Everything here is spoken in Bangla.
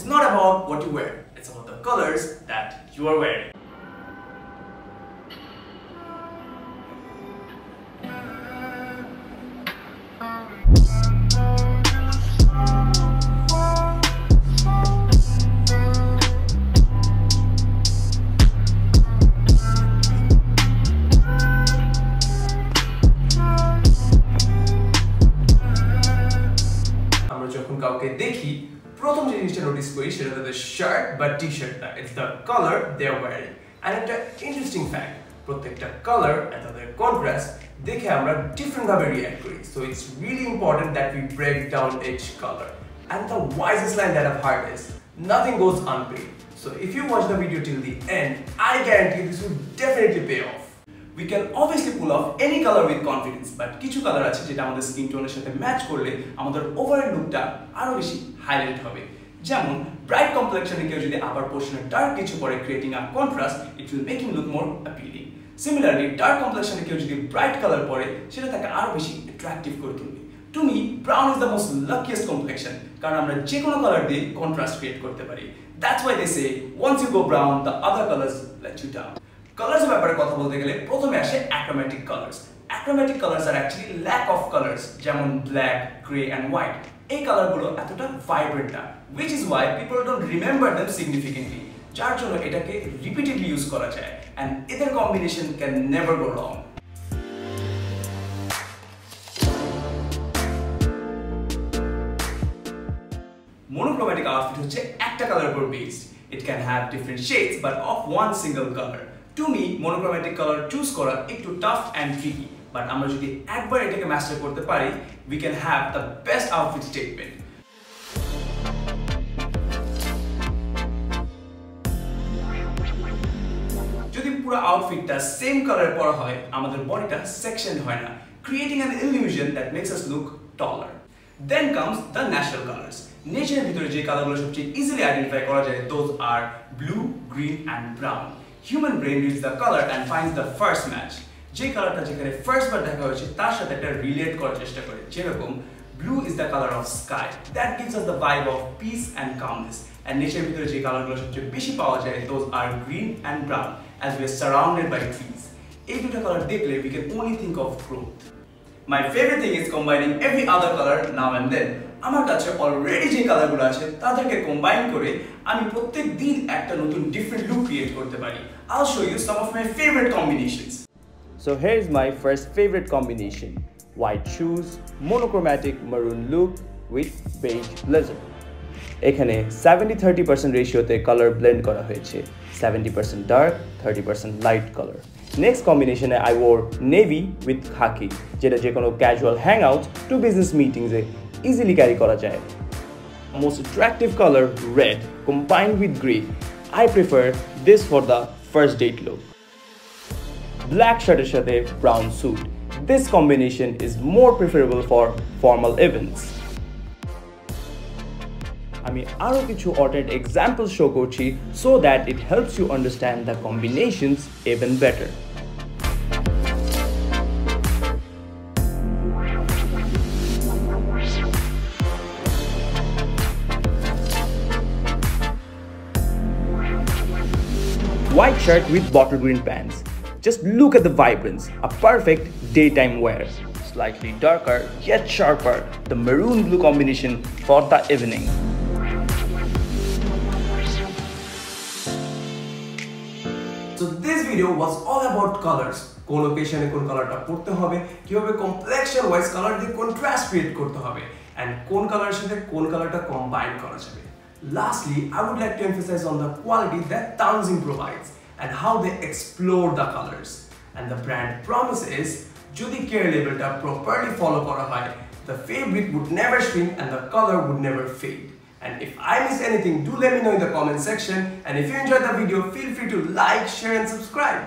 It's not about what you wear, it's about the colors that you are wearing. প্রথম যে জিনিসটা নোটিস করি সেটা তাদের শার্ট বা টি শার্ট না it's the colour they are wearing and একটা ইন্টারেস্টিং ফ্যাক্ট প্রত্যেকটা কালার অ্যান্ড তাদের কন্ট্রাস্ট দেখে আমরা ডিফারেন্ট ভাবে রিঅ্যাক্ট করি so it's really important that we break down each colour and the wisest line that I've heard is nothing goes unpaid. So if you watch the video till the end, I guarantee this will definitely pay off. We can obviously pull off any color with confidence, but কিছু কালার আছে যেটা আমাদের স্কিন টোনের সাথে ম্যাচ করলে আমাদের ওভারঅল লুকটা আরও বেশি হাইলাইট হবে। যেমন ব্রাইট কমপ্লেকশনে কেউ যদি আপার পোর্শনে ডার্ক কিছু পরে creating a contrast it will make him look more appealing similarly dark কমপ্লেকশনে কেউ যদি ব্রাইট কালার পরে সেটা তাকে আরও বেশি অ্যাট্রাকটিভ করে তুলবে। To me brown is the most luckiest complexion কারণ আমরা যে কোনো কালার দিয়ে কন্ট্রাস্ট ক্রিয়েট করতে পারি। That's why they say once you go brown the other colours let you down colours ব্যাপারে কথা বলতে গেলে প্রথমে আসে achromatic colours achromatic colours are actually lack of colours যেমন ব্ল্যাক গ্রে অ্যান্ড হোয়াইট এই কালারগুলো এতটা ভাইব্রেন্ট না which is why people don't remember them significantly যার জন্য এটাকে রিপিটেডলি ইউজ করা যায় অ্যান্ড এদের combination can never go wrong monochromatic outfit হচ্ছে একটা কালার উপর based it can have different shades but of one single colour to me colour choose করা একটু টাফ অ্যান্ড ট্রিকি বাট আমরা যদি একবার এটাকে মাস্টার করতে পারি we can have the best outfit statement যদি পুরো আউটফিটটা সেম কালার পরা হয়, আমাদের বডিটা সেকশন হয় না creating an illusion that makes us look taller then comes the natural colours নেচারের ভিতরে যে কালারগুলো সবচেয়ে ইজিলি আইডেন্টিফাই করা যায় those are blue green and brown human brain reads the colour and finds the first match যে কালারটা যেখানে ফার্স্টবার দেখা হয়েছে, তার সাথে একটা রিলেট করার চেষ্টা করে। যেরকম blue is the colour of sky that gives us the vibe of peace and calmness and নেচারের ভিতরে যে কালারগুলো সবচেয়ে বেশি পাওয়া যায় those are green and brown as we are surrounded by trees এই দুটো কালার দেখলে we can only think of growth my favourite thing is combining every other colour now and then আমার কাছে অলরেডি যে কালারগুলো আছে তাদেরকে কম্বাইন করে আমি প্রত্যেক দিন একটা নতুন ডিফারেন্ট লুক ক্রিয়েট করতে পারি। I'll show you some of my favourite combinations So here's my first favorite combination. White shoes, monochromatic maroon look with beige blazer. এখানে সেভেন্টি থার্টি পার্সেন্ট রেশিওতে কালার ব্লেন্ড করা হয়েছে। Seventy percent dark thirty percent light colour next কম্বিনেশনে I or navy with khaki যেটা যে কোনো casual hang out to business মিটিংসে easily carry করা যায় most attractive color red combined with grey i prefer this for the first date look black shirt সাথে brown suit this combination is more preferable for formal events আমি আরো কিছু alternate examples show করছি so that it helps you understand the combinations even better White shirt with bottle green pants. Just look at the vibrance, a perfect daytime wear. Slightly darker yet sharper, the maroon blue combination for the evening. video was all about colors. কোন লোকেশনে কোন কালারটা পড়তে হবে কিভাবে কমপ্লেক্সন ওয়াইজ কালার দিয়ে কন্ট্রাস্ট ক্রিয়েট করতে হবে এন্ড কোন কালারের সাথে কোন কালারটা কম্বাইন করা যাবে Lastly, I would like to emphasize on the quality that Tanzim provides and how they explore the colors. And the brand promise is, যদি care labelটা properly follow করা হয়, the fabric would never shrink and the color would never fade. And if I miss anything, do let me know in the comment section. And if you enjoyed the video, feel free to like, share and subscribe.